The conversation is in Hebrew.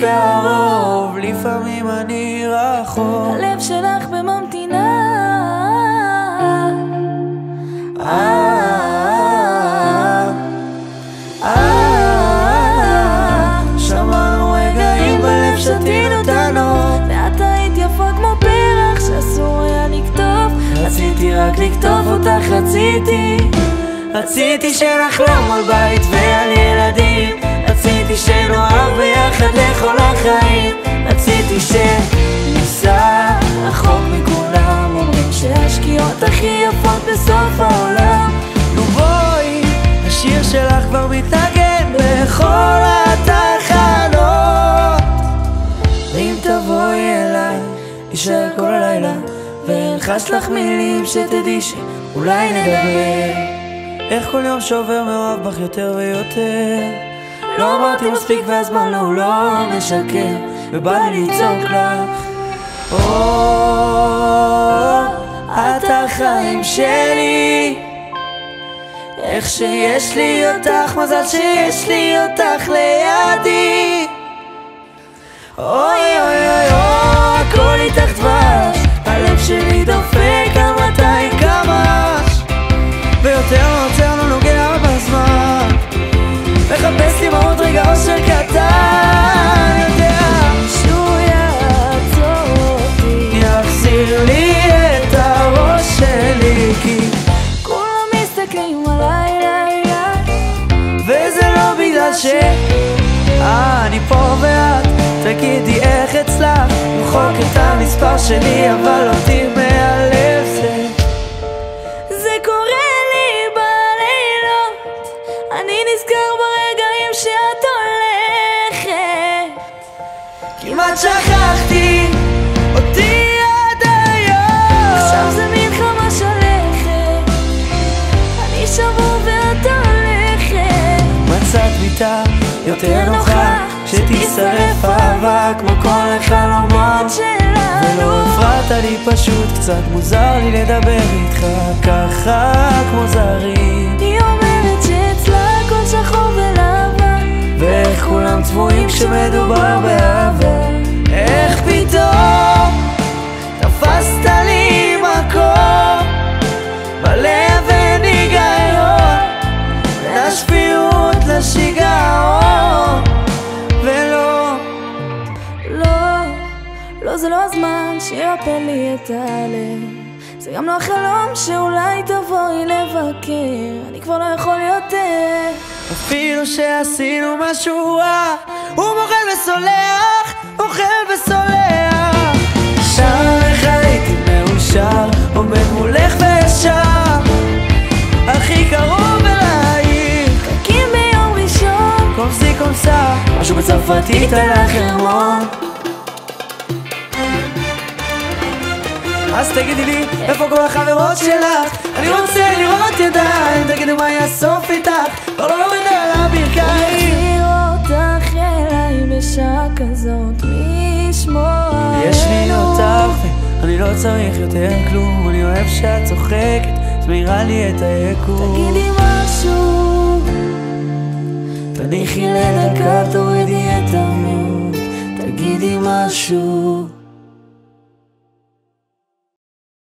קרוב, לפעמים אני רחוק. הלב שלך בממתינה. אה, אה, שמענו רגעים בלב שתינו טענות ואת היית יפה כמו פרח שאסור היה לקטוף. רציתי רק לכתוב אותך, רציתי. רציתי שנחלום על בית ועל ילדים רציתי שניסע רחוק מכולם אומרים שהשקיעות הכי יפות בסוף העולם. נו בואי, השיר שלך כבר מתנגן בכל התחנות. ואם תבואי אליי, יישאר כל הלילה ואלחש לך מילים שתדעי שאולי נדבר. איך כל יום שעובר מאוהב בך יותר ויותר? לא אמרתי מספיק והזמן הוא לא משקר ובא לי לצעוק לך או, את החיים שלי. איך שיש לי אותך, מזל שיש לי אותך לידי פה ואת, תגידי איך הצלחת למחוק את המספר שלי, אבל אותי מהלב זה... זה קורה לי בלילות. אני נזכר ברגעים שאת הולכת. כמעט שכחתי אותי עד עכשיו היום זה מלחמה שלכת אני שבור ואת הולכת. מצאת מיטה יותר נוחה שתישרף אהבה כמו כל החלומות. ולא שלנו הפרעת לי פשוט קצת מוזר לי לדבר איתך ככה כמו זרים. היא אומרת שאצלה הכל שחור ולבן. ואיך כולם צבועים כשמדובר באהבה. איך הזמן שירפא לי את הלב. זה גם לא החלום שאולי תבואי לבקר אני כבר לא יכול יותר. אפילו שעשינו משהו רע הוא מוחל וסולח, מוחל וסולח. שם איך הייתי מאושר עומד מולך וישר הכי קרוב אלייך חכים ביום ראשון. קומסי קומסה משהו בצרפתית על החרמון אז תגידי לי, איפה כל החברות שלך? אני רוצה לראות ידיים, תגידו מה יאסוף איתך? כבר לא יוריד על הברכיים להחזיר אותך אליי בשעה כזאת לשמוע יש לי אותך ואני לא צריך יותר כלום אני אוהב שאת צוחקת, את מאירה לי את היקום. תגידי משהו תניחי לדקה, תורידי את המות תגידי משהו